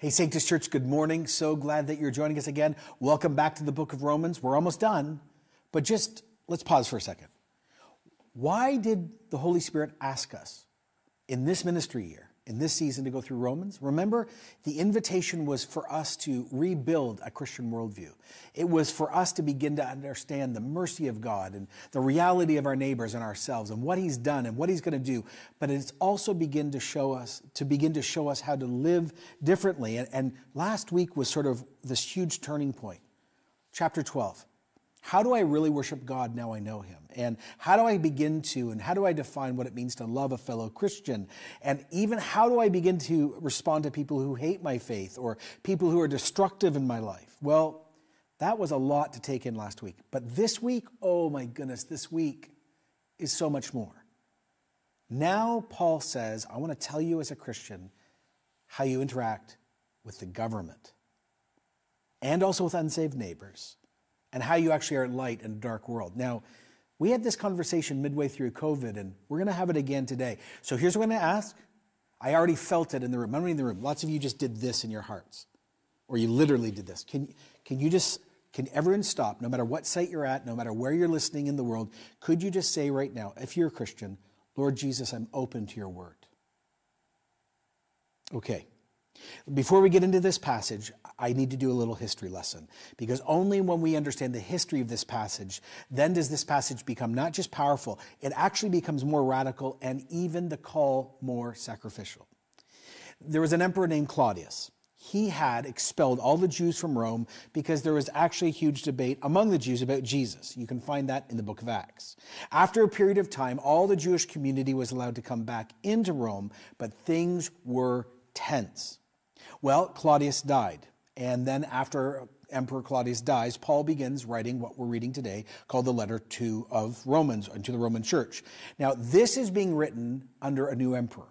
Hey, Sanctus Church, good morning. So glad that you're joining us again. Welcome back to the book of Romans. We're almost done, but just let's pause for a second. Why did the Holy Spirit ask us in this ministry year in this season to go through Romans. Remember, the invitation was for us to rebuild a Christian worldview. It was for us to begin to understand the mercy of God and the reality of our neighbors and ourselves and what He's done and what He's going to do. But it's also begin to show us to begin to show us how to live differently. And, and last week was sort of this huge turning point. Chapter 12. How do I really worship God now I know Him? And how do I begin to, and how do I define what it means to love a fellow Christian? And even how do I begin to respond to people who hate my faith or people who are destructive in my life? Well, that was a lot to take in last week. But this week, oh my goodness, this week is so much more. Now, Paul says, I want to tell you as a Christian how you interact with the government and also with unsaved neighbors and how you actually are light in a dark world. Now, we had this conversation midway through COVID, and we're going to have it again today. So here's what I'm going to ask. I already felt it in the room. I'm in the room. Lots of you just did this in your hearts, or you literally did this. Can, can you just, can everyone stop, no matter what site you're at, no matter where you're listening in the world, could you just say right now, if you're a Christian, Lord Jesus, I'm open to your word? Okay. Before we get into this passage, I need to do a little history lesson because only when we understand the history of this passage, then does this passage become not just powerful, it actually becomes more radical and even the call more sacrificial. There was an emperor named Claudius. He had expelled all the Jews from Rome because there was actually a huge debate among the Jews about Jesus. You can find that in the book of Acts. After a period of time, all the Jewish community was allowed to come back into Rome, but things were tense. Well, Claudius died. And then after Emperor Claudius dies, Paul begins writing what we're reading today called the letter to of Romans uh, to the Roman church. Now, this is being written under a new emperor.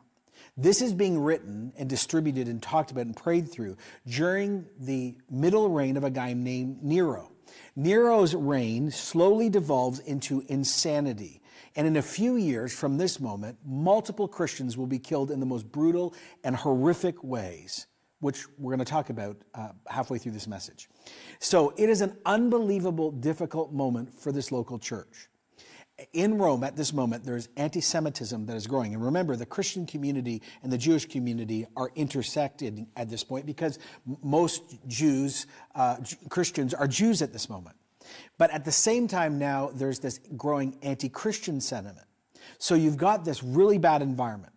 This is being written and distributed and talked about and prayed through during the middle reign of a guy named Nero. Nero's reign slowly devolves into insanity. And in a few years from this moment, multiple Christians will be killed in the most brutal and horrific ways which we're going to talk about uh, halfway through this message. So it is an unbelievable, difficult moment for this local church. In Rome, at this moment, there's anti Semitism that is growing. And remember, the Christian community and the Jewish community are intersected at this point because most Jews, uh, Christians, are Jews at this moment. But at the same time, now there's this growing anti Christian sentiment. So you've got this really bad environment.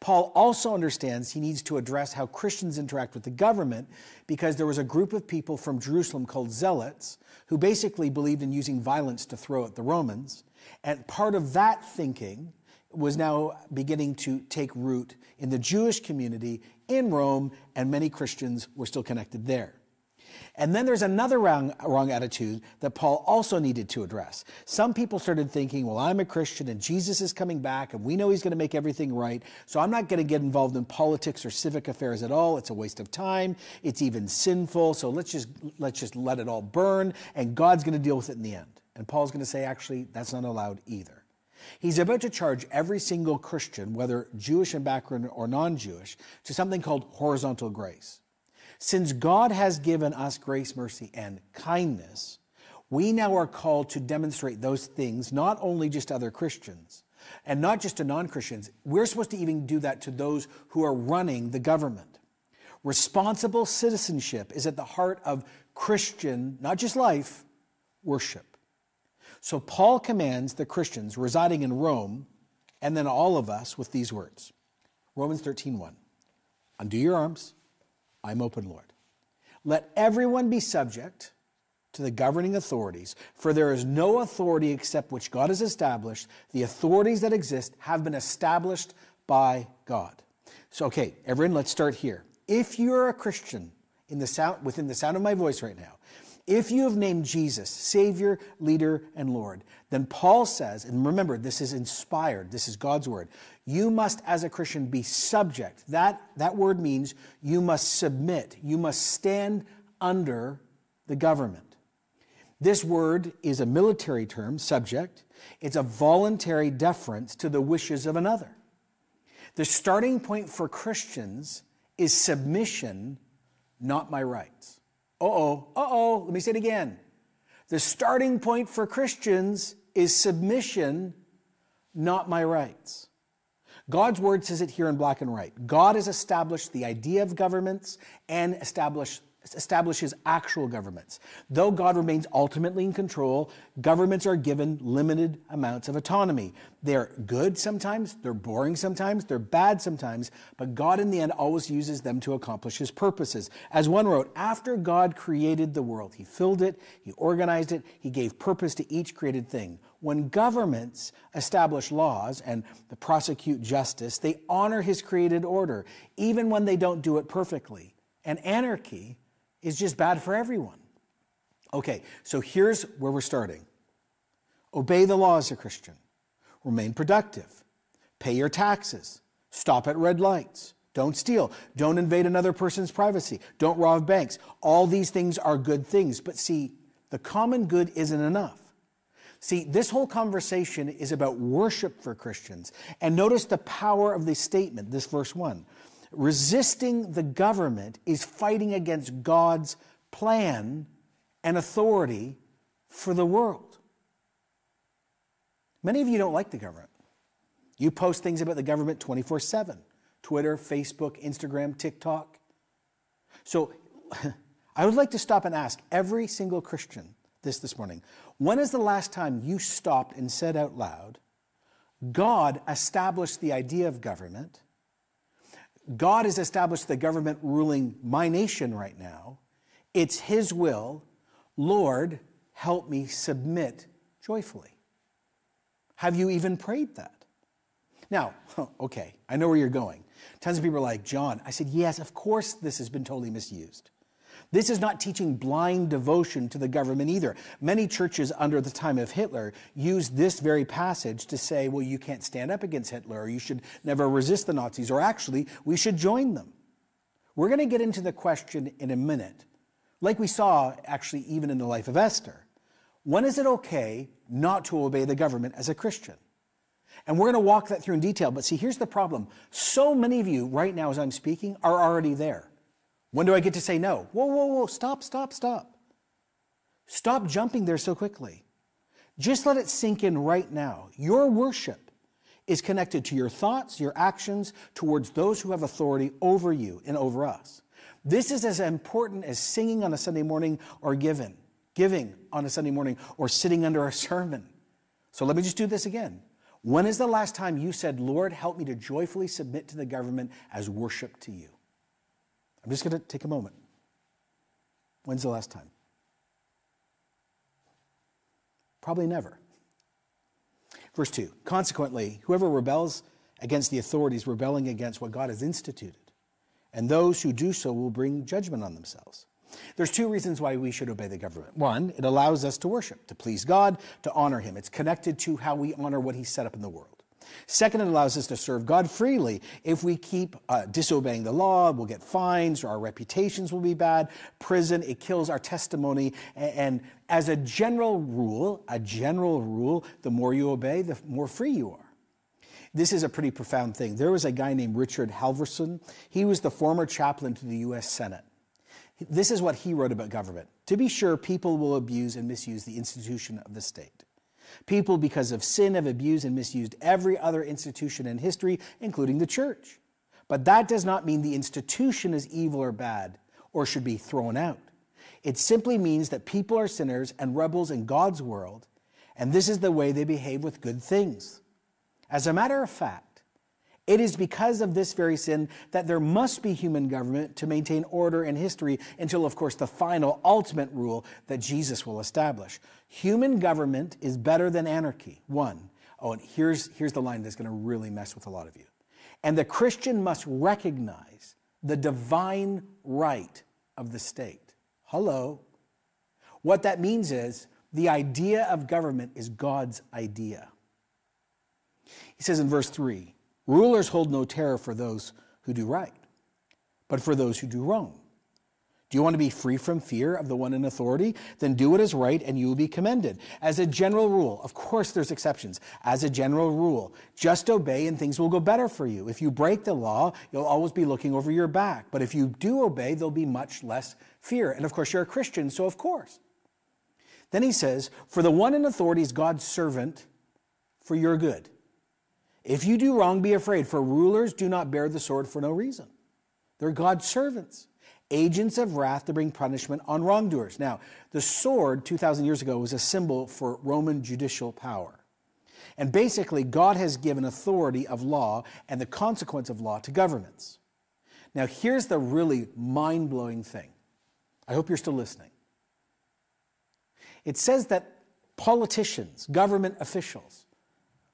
Paul also understands he needs to address how Christians interact with the government because there was a group of people from Jerusalem called Zealots who basically believed in using violence to throw at the Romans. And part of that thinking was now beginning to take root in the Jewish community in Rome, and many Christians were still connected there. And then there's another wrong, wrong attitude that Paul also needed to address. Some people started thinking, well, I'm a Christian and Jesus is coming back and we know he's going to make everything right. So I'm not going to get involved in politics or civic affairs at all. It's a waste of time. It's even sinful. So let's just, let's just let it all burn and God's going to deal with it in the end. And Paul's going to say, actually, that's not allowed either. He's about to charge every single Christian, whether Jewish in background or non Jewish, to something called horizontal grace. Since God has given us grace, mercy, and kindness, we now are called to demonstrate those things not only just to other Christians and not just to non Christians. We're supposed to even do that to those who are running the government. Responsible citizenship is at the heart of Christian, not just life, worship. So Paul commands the Christians residing in Rome and then all of us with these words. Romans 13:1. Undo your arms I'm open, Lord. Let everyone be subject to the governing authorities, for there is no authority except which God has established. The authorities that exist have been established by God. So, okay, everyone, let's start here. If you're a Christian in the sound, within the sound of my voice right now, if you have named Jesus Savior, Leader, and Lord, then Paul says, and remember, this is inspired, this is God's word, you must, as a Christian, be subject. That, that word means you must submit, you must stand under the government. This word is a military term, subject. It's a voluntary deference to the wishes of another. The starting point for Christians is submission not my rights. Uh oh, uh oh, let me say it again. The starting point for Christians is submission, not my rights. God's word says it here in black and white. God has established the idea of governments and established establishes actual governments. Though God remains ultimately in control, governments are given limited amounts of autonomy. They're good sometimes, they're boring sometimes, they're bad sometimes, but God in the end always uses them to accomplish his purposes. As one wrote, after God created the world, he filled it, he organized it, he gave purpose to each created thing. When governments establish laws and prosecute justice, they honor his created order, even when they don't do it perfectly. And anarchy is just bad for everyone. Okay, so here's where we're starting obey the law as a Christian, remain productive, pay your taxes, stop at red lights. Don't steal. Don't invade another person's privacy. Don't rob banks. All these things are good things. But see, the common good isn't enough. See, this whole conversation is about worship for Christians. And notice the power of the statement, this verse 1. Resisting the government is fighting against God's plan and authority for the world. Many of you don't like the government. You post things about the government 24 7 Twitter, Facebook, Instagram, TikTok. So I would like to stop and ask every single Christian this this morning. When is the last time you stopped and said out loud, God established the idea of government? God has established the government ruling my nation right now. It's His will. Lord, help me submit joyfully. Have you even prayed that? Now, okay, I know where you're going. Tons of people are like, Jon, I said, yes, of course this has been totally misused. This is not teaching blind devotion to the government either. Many churches under the time of Hitler used this very passage to say, well, you can't stand up against Hitler, or you should never resist the Nazis, or actually, we should join them. We're going to get into the question in a minute, like we saw actually even in the life of Esther. When is it okay not to obey the government as a Christian? And we're going to walk that through in detail. But see, here's the problem. So many of you right now, as I'm speaking, are already there. When do I get to say no? Whoa, whoa, whoa, stop, stop, stop. Stop jumping there so quickly. Just let it sink in right now. Your worship is connected to your thoughts, your actions towards those who have authority over you and over us. This is as important as singing on a Sunday morning or giving, giving on a Sunday morning or sitting under a sermon. So let me just do this again. When is the last time you said, Lord, help me to joyfully submit to the government as worship to you? I'm just going to take a moment. When's the last time? Probably never. Verse 2 Consequently, whoever rebels against the authorities, rebelling against what God has instituted, and those who do so will bring judgment on themselves. There's two reasons why we should obey the government. One, it allows us to worship, to please God, to honor Him. It's connected to how we honor what He set up in the world. Second, it allows us to serve God freely. If we keep uh, disobeying the law, we'll get fines, or our reputations will be bad. Prison, it kills our testimony. And, and as a general rule, a general rule, the more you obey, the more free you are. This is a pretty profound thing. There was a guy named Richard Halverson. He was the former chaplain to the U.S. Senate. This is what he wrote about government. To be sure, people will abuse and misuse the institution of the state. People, because of sin, have abused and misused every other institution in history, including the church. But that does not mean the institution is evil or bad or should be thrown out. It simply means that people are sinners and rebels in God's world, and this is the way they behave with good things. As a matter of fact, it is because of this very sin that there must be human government to maintain order in history until, of course, the final, ultimate rule that Jesus will establish. Human government is better than anarchy. One. Oh, and here's, here's the line that's going to really mess with a lot of you. And the Christian must recognize the divine right of the state. Hello. What that means is the idea of government is God's idea. He says in verse 3 Rulers hold no terror for those who do right, but for those who do wrong. Do you want to be free from fear of the one in authority? Then do what is right and you will be commended. As a general rule, of course there's exceptions. As a general rule, just obey and things will go better for you. If you break the law, you'll always be looking over your back. But if you do obey, there'll be much less fear. And of course, you're a Christian, so of course. Then he says, For the one in authority is God's servant for your good. If you do wrong, be afraid, for rulers do not bear the sword for no reason. They're God's servants agents of wrath to bring punishment on wrongdoers. Now, the sword 2,000 years ago was a symbol for Roman judicial power. And basically, God has given authority of law and the consequence of law to governments. Now, here's the really mind blowing thing. I hope you're still listening. It says that politicians, government officials,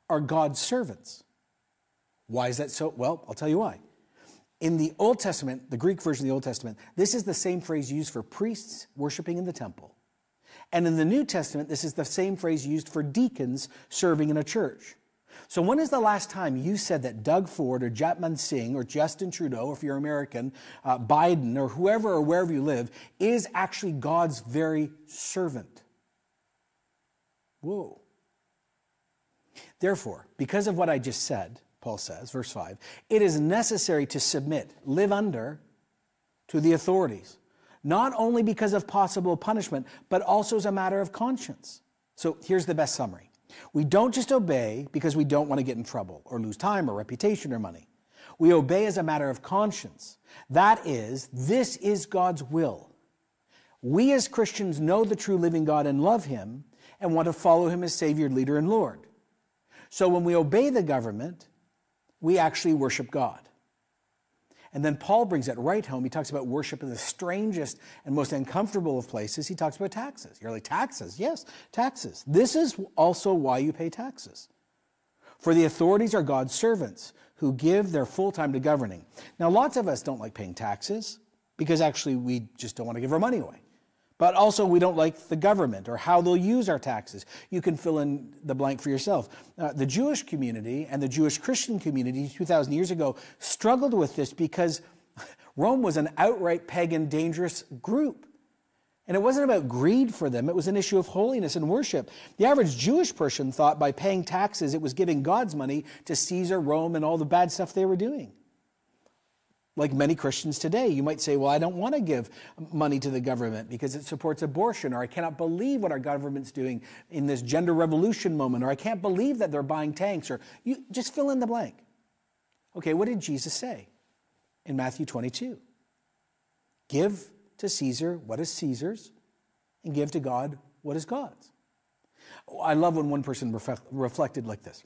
are God's servants. Why is that so? Well, I'll tell you why. In the Old Testament, the Greek version of the Old Testament, this is the same phrase used for priests worshiping in the temple. And in the New Testament, this is the same phrase used for deacons serving in a church. So when is the last time you said that Doug Ford or Jagmeet Singh or Justin Trudeau, if you're American, uh, Biden or whoever or wherever you live, is actually God's very servant? Whoa. Therefore, because of what I just said, Paul says, verse 5, it is necessary to submit, live under, to the authorities, not only because of possible punishment, but also as a matter of conscience. So here's the best summary we don't just obey because we don't want to get in trouble or lose time or reputation or money. We obey as a matter of conscience. That is, this is God's will. We as Christians know the true living God and love Him and want to follow Him as Savior, leader, and Lord. So when we obey the government, we actually worship God. And then Paul brings it right home. He talks about worship in the strangest and most uncomfortable of places. He talks about taxes. You're like, taxes? Yes, taxes. This is also why you pay taxes. For the authorities are God's servants who give their full time to governing. Now, lots of us don't like paying taxes because actually we just don't want to give our money away. But also, we don't like the government or how they'll use our taxes. You can fill in the blank for yourself. Uh, the Jewish community and the Jewish Christian community 2,000 years ago struggled with this because Rome was an outright pagan, dangerous group. And it wasn't about greed for them, it was an issue of holiness and worship. The average Jewish person thought by paying taxes, it was giving God's money to Caesar, Rome, and all the bad stuff they were doing. Like many Christians today, you might say, Well, I don't want to give money to the government because it supports abortion, or I cannot believe what our government's doing in this gender revolution moment, or I can't believe that they're buying tanks, or you just fill in the blank. Okay, what did Jesus say in Matthew 22? Give to Caesar what is Caesar's, and give to God what is God's. Oh, I love when one person reflected like this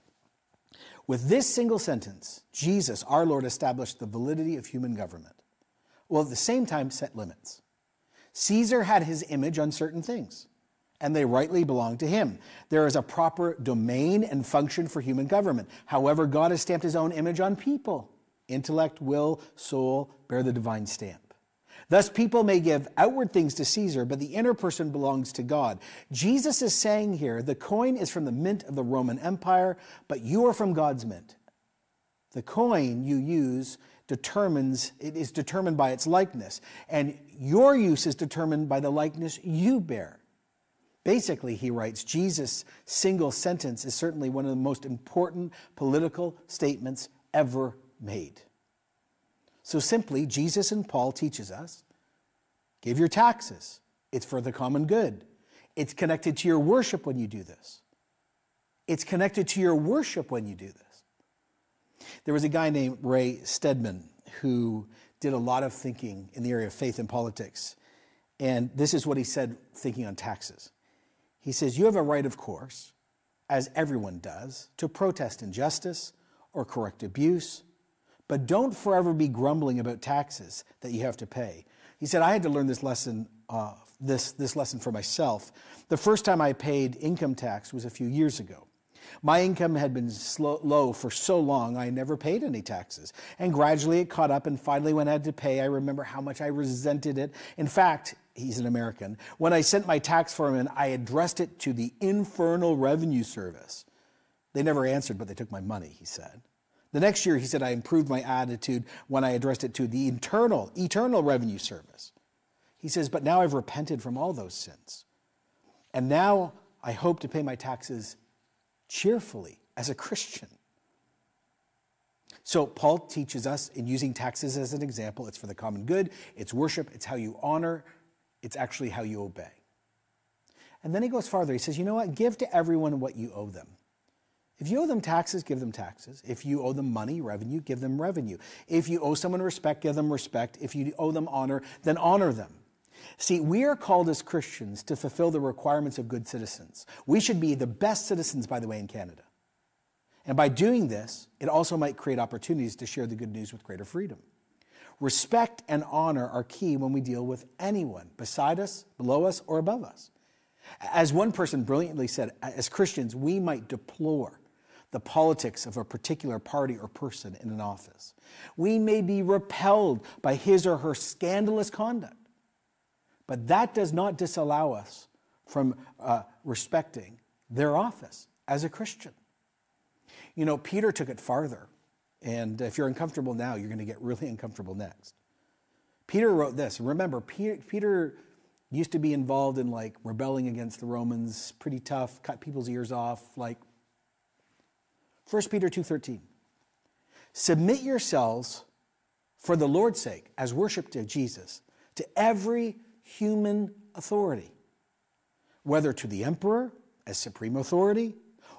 with this single sentence, Jesus, our Lord, established the validity of human government, while at the same time set limits. Caesar had his image on certain things, and they rightly belong to him. There is a proper domain and function for human government. However, God has stamped his own image on people. Intellect, will, soul bear the divine stamp. Thus, people may give outward things to Caesar, but the inner person belongs to God. Jesus is saying here the coin is from the mint of the Roman Empire, but you are from God's mint. The coin you use determines, it is determined by its likeness, and your use is determined by the likeness you bear. Basically, he writes, Jesus' single sentence is certainly one of the most important political statements ever made. So simply, Jesus and Paul teaches us give your taxes. It's for the common good. It's connected to your worship when you do this. It's connected to your worship when you do this. There was a guy named Ray Stedman who did a lot of thinking in the area of faith and politics. And this is what he said thinking on taxes. He says, You have a right, of course, as everyone does, to protest injustice or correct abuse but don't forever be grumbling about taxes that you have to pay. He said, I had to learn this lesson, uh, this, this lesson for myself. The first time I paid income tax was a few years ago. My income had been slow, low for so long, I never paid any taxes. And gradually it caught up, and finally, when I had to pay, I remember how much I resented it. In fact, he's an American. When I sent my tax form in, I addressed it to the Infernal Revenue Service. They never answered, but they took my money, he said. The next year, he said, I improved my attitude when I addressed it to the internal, eternal revenue service. He says, But now I've repented from all those sins. And now I hope to pay my taxes cheerfully as a Christian. So, Paul teaches us in using taxes as an example it's for the common good, it's worship, it's how you honor, it's actually how you obey. And then he goes farther. He says, You know what? Give to everyone what you owe them. If you owe them taxes, give them taxes. If you owe them money, revenue, give them revenue. If you owe someone respect, give them respect. If you owe them honor, then honor them. See, we are called as Christians to fulfill the requirements of good citizens. We should be the best citizens, by the way, in Canada. And by doing this, it also might create opportunities to share the good news with greater freedom. Respect and honor are key when we deal with anyone beside us, below us, or above us. As one person brilliantly said, as Christians, we might deplore the politics of a particular party or person in an office. We may be repelled by his or her scandalous conduct, but that does not disallow us from uh, respecting their office as a Christian. You know, Peter took it farther, and if you're uncomfortable now, you're going to get really uncomfortable next. Peter wrote this. Remember, Peter used to be involved in like rebelling against the Romans, pretty tough, cut people's ears off, like 1 Peter 2:13. Submit yourselves for the Lord's sake as worship to Jesus to every human authority, whether to the emperor as supreme authority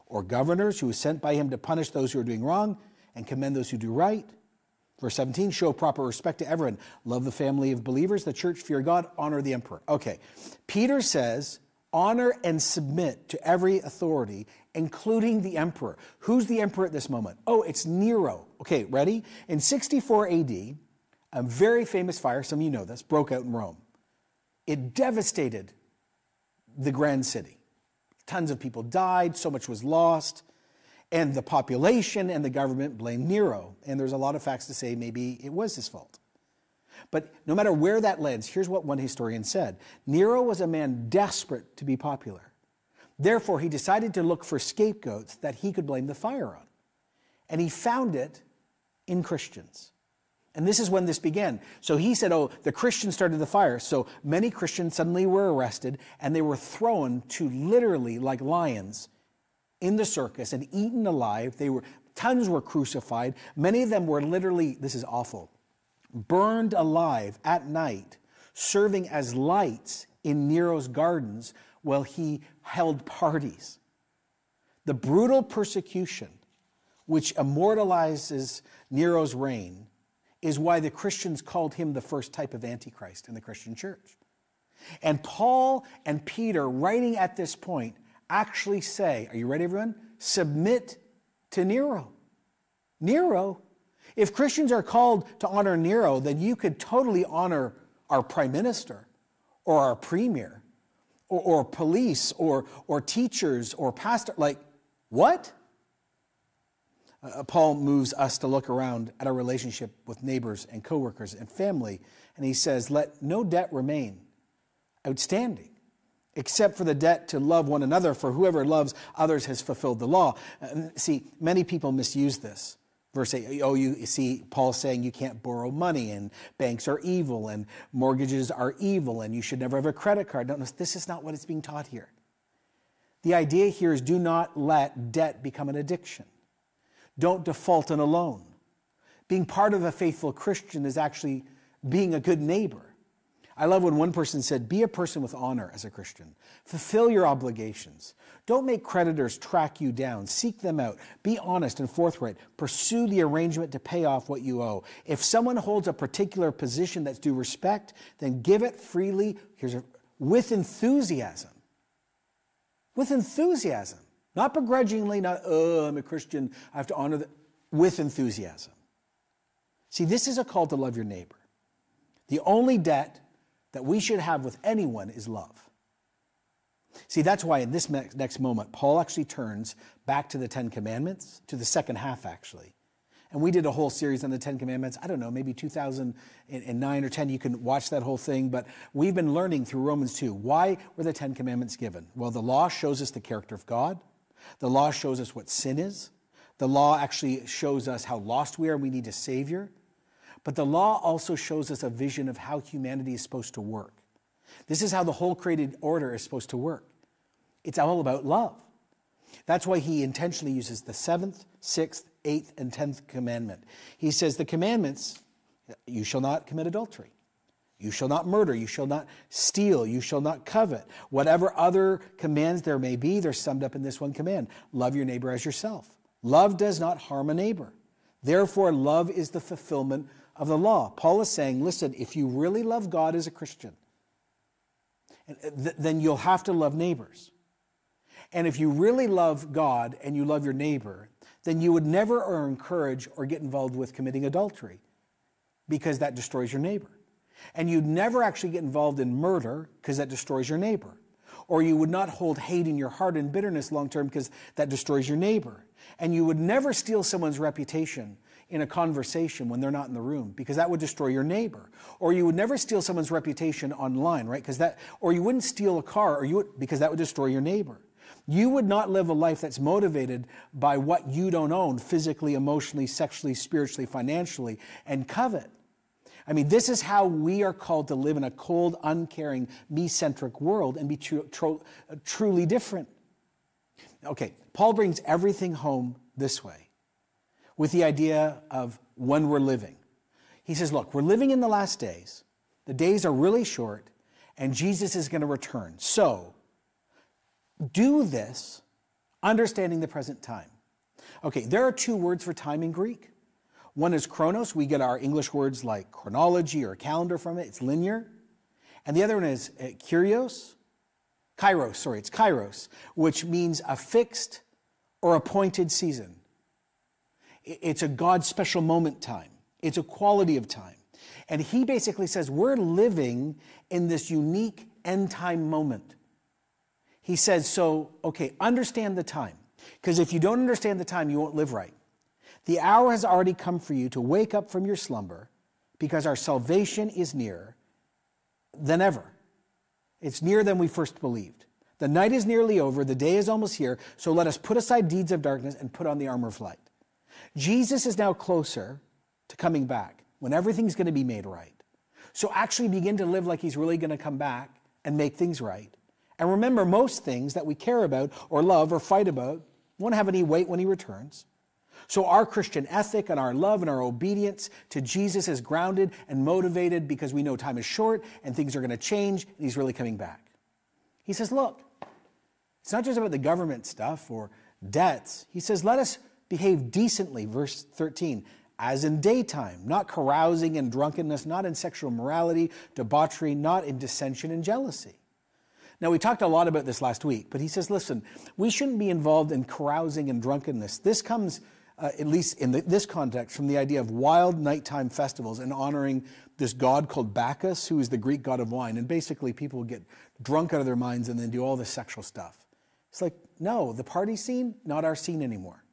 or governors who are sent by him to punish those who are doing wrong and commend those who do right. Verse 17, show proper respect to everyone. Love the family of believers, the church, fear God, honor the emperor. Okay. Peter says, honor and submit to every authority, including the emperor. Who's the emperor at this moment? Oh, it's Nero. Okay, ready? In 64 AD, a very famous fire, some of you know this, broke out in Rome. It devastated the grand city. Tons of people died, so much was lost. And the population and the government blamed Nero. And there's a lot of facts to say maybe it was his fault. But no matter where that lands, here's what one historian said Nero was a man desperate to be popular. Therefore, he decided to look for scapegoats that he could blame the fire on. And he found it in Christians. And this is when this began. So he said, Oh, the Christians started the fire. So many Christians suddenly were arrested and they were thrown to literally like lions in the circus and eaten alive. They were tons were crucified. Many of them were literally, this is awful, burned alive at night, serving as lights in Nero's gardens while he held parties. The brutal persecution which immortalizes Nero's reign is why the Christians called him the first type of Antichrist in the Christian church. And Paul and Peter, writing at this point, actually say, Are you ready, everyone? Submit to Nero. Nero. If Christians are called to honor Nero, then you could totally honor our prime minister or our premier or, or police or, or teachers or pastor. Like, what? Uh, Paul moves us to look around at our relationship with neighbors and coworkers and family, and he says, Let no debt remain outstanding except for the debt to love one another, for whoever loves others has fulfilled the law. See, many people misuse this. Verse 8, oh, you see Paul's saying you can't borrow money, and banks are evil, and mortgages are evil, and you should never have a credit card. No, this is not what is being taught here. The idea here is do not let debt become an addiction. Don't default on a loan. Being part of a faithful Christian is actually being a good neighbor. I love when one person said, Be a person with honor as a Christian. Fulfill your obligations. Don't make creditors track you down. Seek them out. Be honest and forthright. Pursue the arrangement to pay off what you owe. If someone holds a particular position that's due respect, then give it freely, here's a, with enthusiasm. With enthusiasm. Not begrudgingly, not, oh, I'm a Christian, I have to honor. With enthusiasm. See, this is a call to love your neighbor. The only debt that we should have with anyone is love. See, that's why in this next moment, Paul actually turns back to the Ten Commandments, to the second half, actually. And we did a whole series on the Ten Commandments. I don't know, maybe 2009 or 10. You can watch that whole thing. But we've been learning through Romans 2. Why were the Ten Commandments given? Well, the law shows us the character of God, the law shows us what sin is, the law actually shows us how lost we are, and we need a Savior. But the law also shows us a vision of how humanity is supposed to work. This is how the whole created order is supposed to work. It's all about love. That's why he intentionally uses the seventh, sixth, eighth, and tenth commandment. He says the commandments you shall not commit adultery. You shall not murder. You shall not steal. You shall not covet. Whatever other commands there may be, they're summed up in this one command love your neighbor as yourself. Love does not harm a neighbor. Therefore, love is the fulfillment of the law. Paul is saying, listen, if you really love God as a Christian, uh, then you'll have to love neighbors. And if you really love God and you love your neighbor, then you would never or encourage or get involved with committing adultery because that destroys your neighbor. And you'd never actually get involved in murder because that destroys your neighbor. Or you would not hold hate in your heart and bitterness long term because that destroys your neighbor. And you would never steal someone's reputation in a conversation when they're not in the room because that would destroy your neighbor. Or you would never steal someone's reputation online right? Because that or you wouldn't steal a car or you would because that would destroy your neighbor. You would not live a life that's motivated by what you don't own physically emotionally sexually spiritually financially and covet. I mean, this is how we are called to live in a cold, uncaring, me centric world and be tru- tru- truly different. Okay, Paul brings everything home this way with the idea of when we're living. He says, Look, we're living in the last days, the days are really short, and Jesus is going to return. So, do this understanding the present time. Okay, there are two words for time in Greek. One is chronos. We get our English words like chronology or calendar from it. It's linear. And the other one is uh, kurios. Kairos, sorry, it's kairos, which means a fixed or appointed season. It's a God's special moment time. It's a quality of time. And he basically says we're living in this unique end time moment. He says, so, okay, understand the time. Because if you don't understand the time, you won't live right. The hour has already come for you to wake up from your slumber because our salvation is nearer than ever. It's nearer than we first believed. The night is nearly over, the day is almost here, so let us put aside deeds of darkness and put on the armor of light. Jesus is now closer to coming back when everything's going to be made right. So actually begin to live like he's really going to come back and make things right. And remember, most things that we care about or love or fight about won't have any weight when he returns. So our Christian ethic and our love and our obedience to Jesus is grounded and motivated because we know time is short and things are going to change and he's really coming back. He says, look, it's not just about the government stuff or debts. He says, let us behave decently, verse 13, as in daytime, not carousing and drunkenness, not in sexual morality, debauchery, not in dissension and jealousy. Now, we talked a lot about this last week, but he says, listen, we shouldn't be involved in carousing and drunkenness. This comes uh, at least in the, this context, from the idea of wild nighttime festivals and honoring this god called Bacchus, who is the Greek god of wine. And basically, people get drunk out of their minds and then do all this sexual stuff. It's like, no, the party scene, not our scene anymore.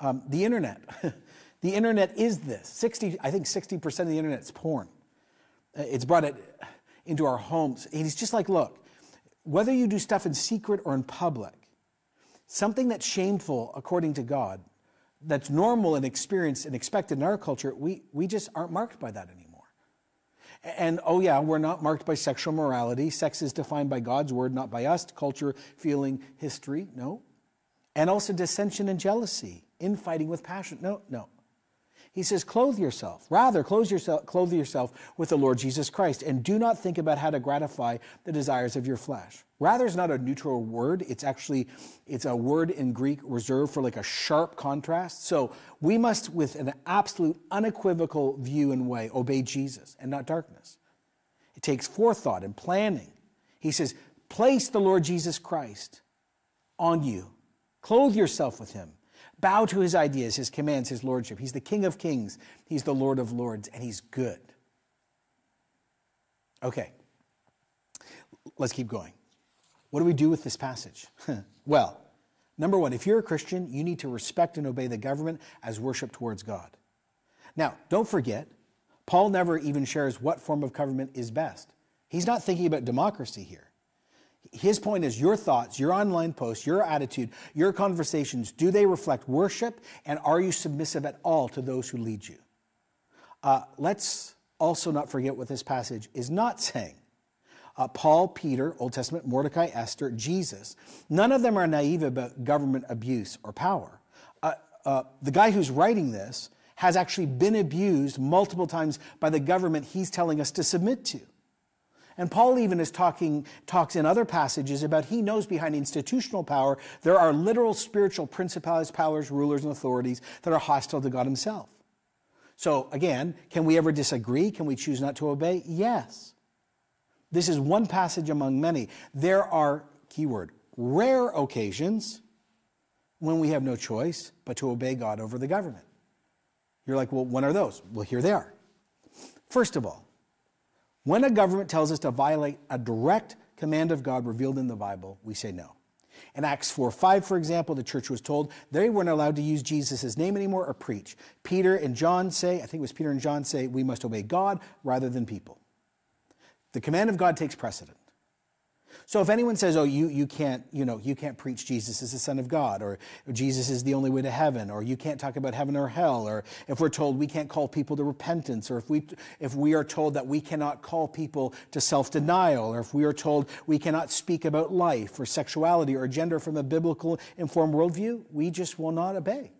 Um, the internet. the internet is this. 60, I think 60% of the internet is porn. Uh, it's brought it into our homes. And he's just like, look, whether you do stuff in secret or in public, something that's shameful according to God that's normal and experienced and expected in our culture, we, we just aren't marked by that anymore. And oh, yeah, we're not marked by sexual morality. Sex is defined by God's word, not by us, culture, feeling, history. No. And also dissension and jealousy, infighting with passion. No, no. He says, clothe yourself. Rather, clothe yourself, clothe yourself with the Lord Jesus Christ, and do not think about how to gratify the desires of your flesh. Rather is not a neutral word. It's actually, it's a word in Greek reserved for like a sharp contrast. So we must, with an absolute unequivocal view and way, obey Jesus and not darkness. It takes forethought and planning. He says, place the Lord Jesus Christ on you. Clothe yourself with him. Bow to his ideas, his commands, his lordship. He's the King of kings, he's the Lord of lords, and he's good. Okay, let's keep going. What do we do with this passage? well, number one, if you're a Christian, you need to respect and obey the government as worship towards God. Now, don't forget, Paul never even shares what form of government is best. He's not thinking about democracy here. His point is your thoughts, your online posts, your attitude, your conversations, do they reflect worship? And are you submissive at all to those who lead you? Uh, let's also not forget what this passage is not saying. uh, Paul, Peter, Old Testament, Mordecai, Esther, Jesus. None of them are naive about government abuse or power. Uh, uh, the guy who's writing this has actually been abused multiple times by the government he's telling us to submit to. And Paul even is talking, talks in other passages about he knows behind institutional power there are literal spiritual principalities, powers, rulers, and authorities that are hostile to God himself. So again, can we ever disagree? Can we choose not to obey? Yes. This is one passage among many. There are, keyword, rare occasions when we have no choice but to obey God over the government. You're like, well, when are those? Well, here they are. First of all, when a government tells us to violate a direct command of God revealed in the Bible, we say no. In Acts 4 5, for example, the church was told they weren't allowed to use Jesus' name anymore or preach. Peter and John say, I think it was Peter and John say, we must obey God rather than people. The command of God takes precedent. So if anyone says, "Oh, you you can't, you know, you can't preach Jesus as the Son of God, or Jesus is the only way to heaven, or you can't talk about heaven or hell," or if we're told we can't call people to repentance, or if we if we are told that we cannot call people to self-denial, or if we are told we cannot speak about life or sexuality or gender from a biblical informed worldview, we just will not obey.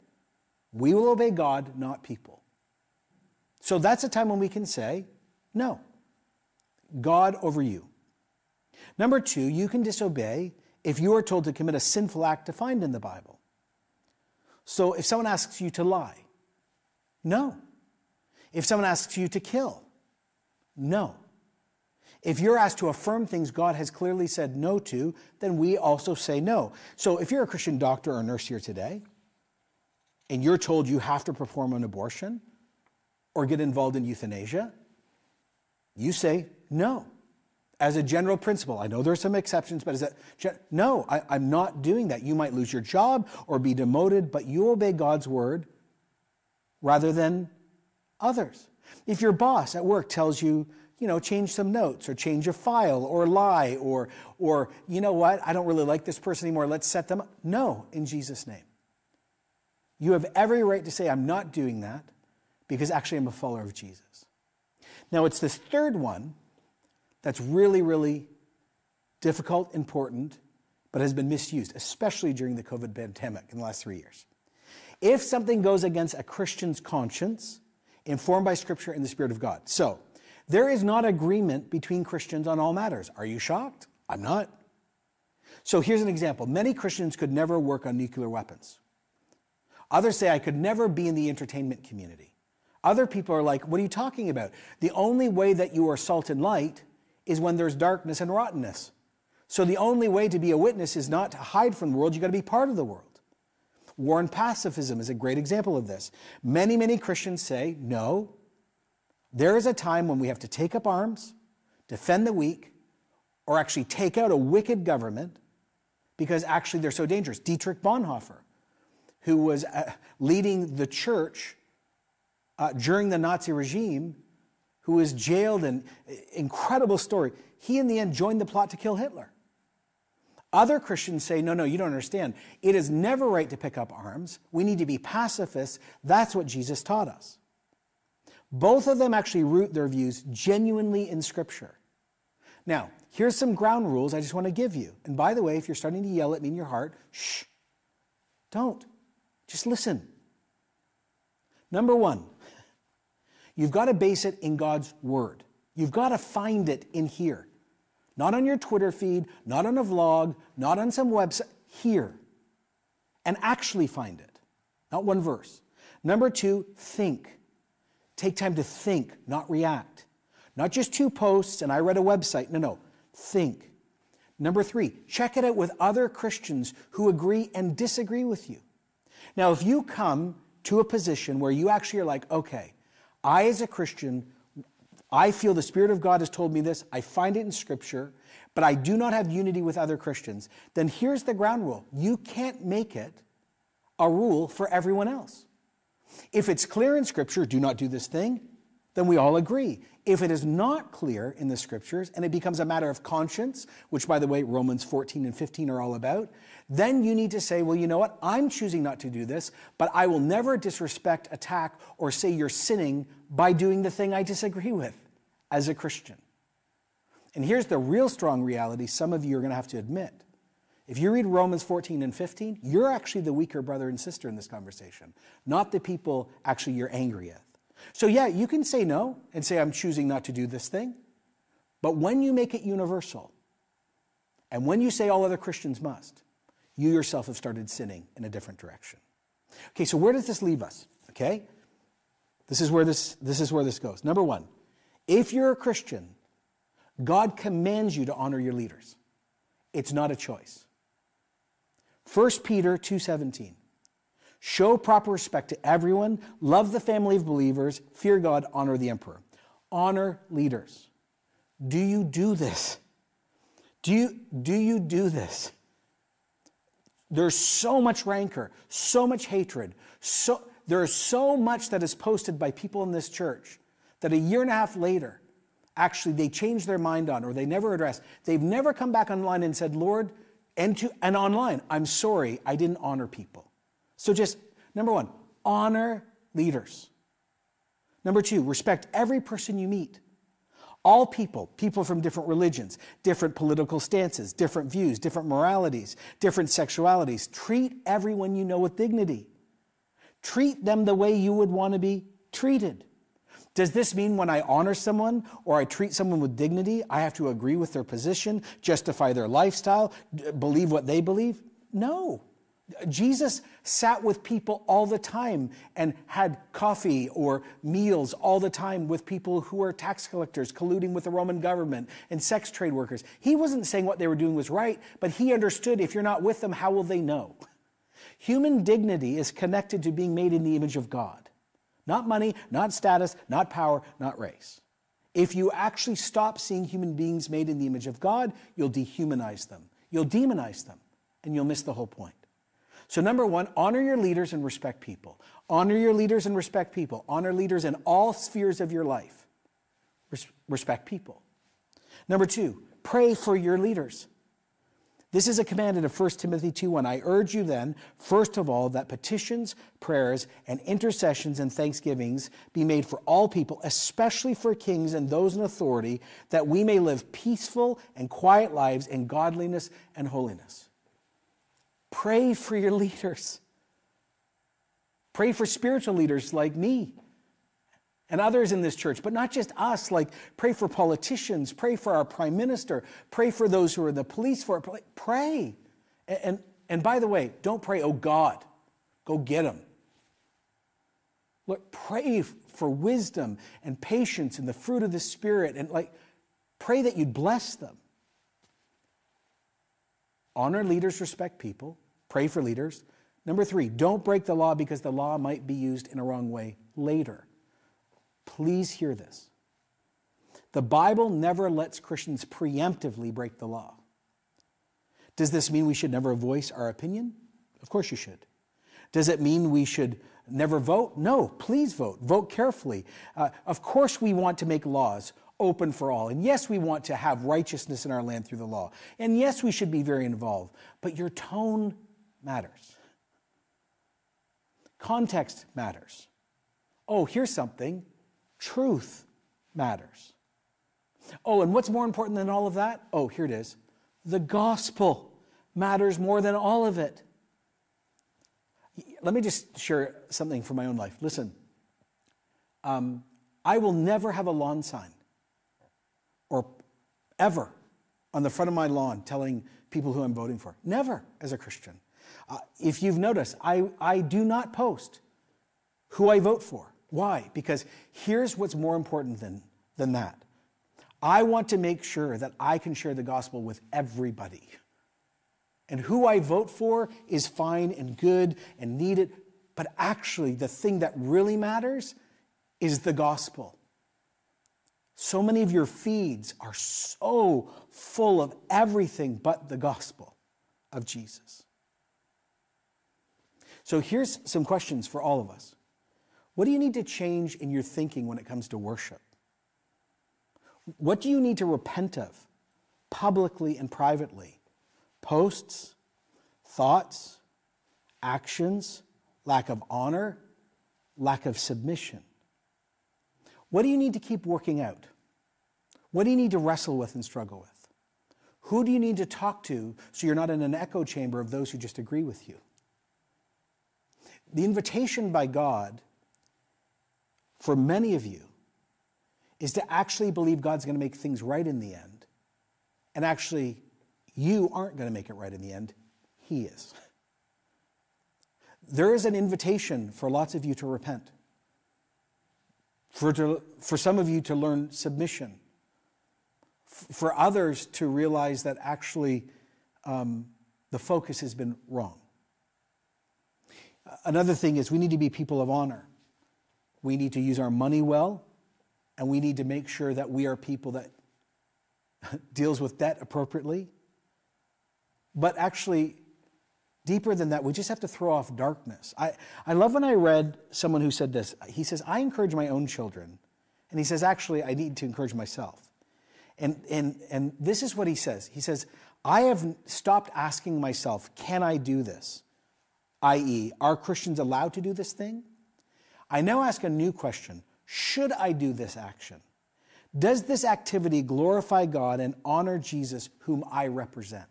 We will obey God, not people. So that's a time when we can say, "No." God over you. Number two, you can disobey if you are told to commit a sinful act defined in the Bible. So if someone asks you to lie, no. If someone asks you to kill, no. If you're asked to affirm things God has clearly said no to, then we also say no. So if you're a Christian doctor or nurse here today, and you're told you have to perform an abortion or get involved in euthanasia, you say no as a general principle. I know there are some exceptions, but as a no, I, I'm not doing that. You might lose your job or be demoted, but you obey God's word rather than others. If your boss at work tells you, you know, change some notes or change a file or lie or, or you know what, I don't really like this person anymore, let's set them up. No, in Jesus' name. You have every right to say, I'm not doing that because actually I'm a follower of Jesus. Now, it's this third one that's really, really difficult, important, but has been misused, especially during the COVID pandemic in the last three years. If something goes against a Christian's conscience, informed by Scripture and the Spirit of God. So, there is not agreement between Christians on all matters. Are you shocked? I'm not. So, here's an example many Christians could never work on nuclear weapons. Others say, I could never be in the entertainment community. Other people are like, What are you talking about? The only way that you are salt and light is when there's darkness and rottenness. So the only way to be a witness is not to hide from the world, you've got to be part of the world. War and pacifism is a great example of this. Many, many Christians say, no, there is a time when we have to take up arms, defend the weak, or actually take out a wicked government because actually they're so dangerous. Dietrich Bonhoeffer, who was uh, leading the church uh, during the Nazi regime, who was jailed and uh, incredible story. He, in the end, joined the plot to kill Hitler. Other Christians say, no, no, you don't understand. It is never right to pick up arms. We need to be pacifists. That's what Jesus taught us. Both of them actually root their views genuinely in Scripture. Now, here's some ground rules I just want to give you. And by the way, if you're starting to yell at me in your heart, shh, don't. Just listen. Number one, You've got to base it in God's Word. You've got to find it in here. Not on your Twitter feed, not on a vlog, not on some website, here. And actually find it. Not one verse. Number two, think. Take time to think, not react. Not just two posts and I read a website. No, no. Think. Number three, check it out with other Christians who agree and disagree with you. Now, if you come to a position where you actually are like, okay, I, as a Christian, I feel the Spirit of God has told me this. I find it in Scripture, but I do not have unity with other Christians. Then here's the ground rule you can't make it a rule for everyone else. If it's clear in Scripture, do not do this thing, then we all agree. If it is not clear in the Scriptures and it becomes a matter of conscience, which, by the way, Romans 14 and 15 are all about, then you need to say, well, you know what? I'm choosing not to do this, but I will never disrespect, attack, or say you're sinning by doing the thing I disagree with as a Christian. And here's the real strong reality some of you are going to have to admit. If you read Romans 14 and 15, you're actually the weaker brother and sister in this conversation, not the people actually you're angry at. So, yeah, you can say no and say, I'm choosing not to do this thing. But when you make it universal, and when you say all other Christians must, you yourself have started sinning in a different direction. Okay, so where does this leave us? Okay? This is where this, this is where this goes. Number one, if you're a Christian, God commands you to honor your leaders. It's not a choice. 1 Peter 2:17. Show proper respect to everyone, love the family of believers, fear God, honor the emperor. Honor leaders. Do you do this? Do you, do you do this? There's so much rancor, so much hatred, so, there is so much that is posted by people in this church that a year and a half later, actually they change their mind on or they never address. They've never come back online and said, Lord, and, to, and online, I'm sorry, I didn't honor people. So just, number one, honor leaders. Number two, respect every person you meet. All people, people from different religions, different political stances, different views, different moralities, different sexualities. Treat everyone you know with dignity. Treat them the way you would want to be treated. Does this mean when I honor someone or I treat someone with dignity, I have to agree with their position, justify their lifestyle, believe what they believe? No. Jesus sat with people all the time and had coffee or meals all the time with people who were tax collectors, colluding with the Roman government and sex trade workers. He wasn't saying what they were doing was right, but he understood if you're not with them, how will they know? Human dignity is connected to being made in the image of God. Not money, not status, not power, not race. If you actually stop seeing human beings made in the image of God, you'll dehumanize them, you'll demonize them, and you'll miss the whole point. So, number one, honor your leaders and respect people. Honor your leaders and respect people. Honor leaders in all spheres of your life. Res- respect people. Number two, pray for your leaders. This is a command in 1 Timothy 2:1. I urge you then, first of all, that petitions, prayers, and intercessions and thanksgivings be made for all people, especially for kings and those in authority, that we may live peaceful and quiet lives in godliness and holiness. Pray for your leaders. Pray for spiritual leaders like me and others in this church, but not just us. Like, pray for politicians, pray for our prime minister, pray for those who are in the police for Pray. And, and, and by the way, don't pray, oh God, go get them. Look, pray for wisdom and patience and the fruit of the Spirit, and like, pray that you'd bless them. Honor leaders, respect people. Pray for leaders. Number three, don't break the law because the law might be used in a wrong way later. Please hear this. The Bible never lets Christians preemptively break the law. Does this mean we should never voice our opinion? Of course you should. Does it mean we should never vote? No, please vote. Vote carefully. Uh, of course, we want to make laws open for all. And yes, we want to have righteousness in our land through the law. And yes, we should be very involved. But your tone matters. Context matters. Oh, here's something truth matters. Oh, and what's more important than all of that? Oh, here it is. The gospel matters more than all of it. Let me just share something from my own life. Listen, um, I will never have a lawn sign or ever on the front of my lawn telling people who I'm voting for. Never as a Christian. Uh, if you've noticed, I, I do not post who I vote for. Why? Because here's what's more important than, than that. I want to make sure that I can share the gospel with everybody. And who I vote for is fine and good and needed, but actually, the thing that really matters is the gospel. So many of your feeds are so full of everything but the gospel of Jesus. So here's some questions for all of us. What do you need to change in your thinking when it comes to worship? What do you need to repent of publicly and privately? Posts, thoughts, actions, lack of honor, lack of submission. What do you need to keep working out? What do you need to wrestle with and struggle with? Who do you need to talk to so you're not in an echo chamber of those who just agree with you? The invitation by God for many of you is to actually believe God's going to make things right in the end. And actually, you aren't going to make it right in the end. He is. There is an invitation for lots of you to repent, for, to, for some of you to learn submission, for others to realize that actually um, the focus has been wrong. Another thing is we need to be people of honor. We need to use our money well, and we need to make sure that we are people that deals with debt appropriately. But actually, deeper than that, we just have to throw off darkness. I, I love when I read someone who said this. He says, I encourage my own children. And he says, actually, I need to encourage myself. And, and, and this is what he says He says, I have stopped asking myself, can I do this? I.e., are Christians allowed to do this thing? I now ask a new question Should I do this action? Does this activity glorify God and honor Jesus, whom I represent?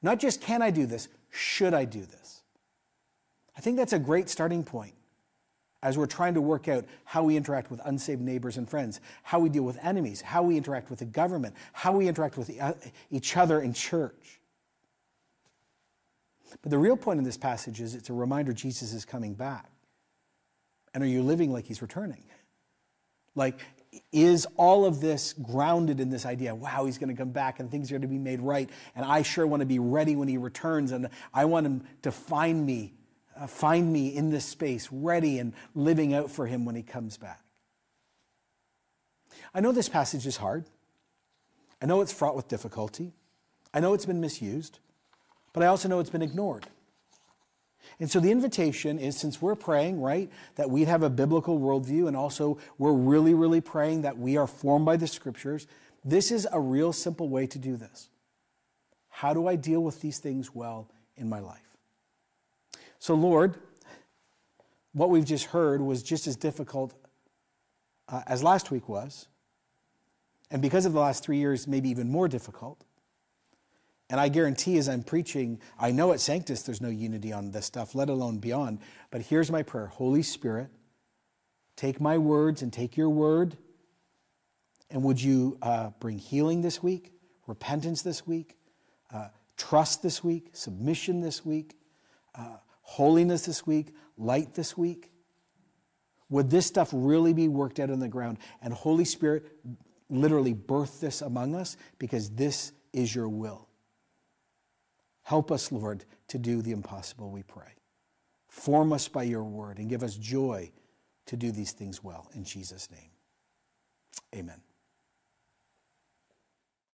Not just can I do this, should I do this? I think that's a great starting point as we're trying to work out how we interact with unsaved neighbors and friends, how we deal with enemies, how we interact with the government, how we interact with uh, each other in church. But the real point in this passage is it's a reminder Jesus is coming back. And are you living like he's returning? Like, is all of this grounded in this idea wow he's going to come back and things are going to be made right and i sure want to be ready when he returns and i want him to find me uh, find me in this space ready and living out for him when he comes back i know this passage is hard i know it's fraught with difficulty i know it's been misused but i also know it's been ignored and so the invitation is since we're praying, right, that we'd have a biblical worldview, and also we're really, really praying that we are formed by the scriptures, this is a real simple way to do this. How do I deal with these things well in my life? So, Lord, what we've just heard was just as difficult uh, as last week was. And because of the last three years, maybe even more difficult. And I guarantee as I'm preaching, I know at Sanctus there's no unity on this stuff, let alone beyond. But here's my prayer Holy Spirit, take my words and take your word. And would you uh, bring healing this week, repentance this week, uh, trust this week, submission this week, uh, holiness this week, light this week? Would this stuff really be worked out on the ground? And Holy Spirit, literally birth this among us because this is your will. Help us, Lord, to do the impossible, we pray. Form us by your word and give us joy to do these things well. In Jesus' name, amen.